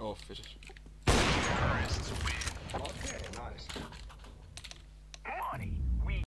Oh, finish.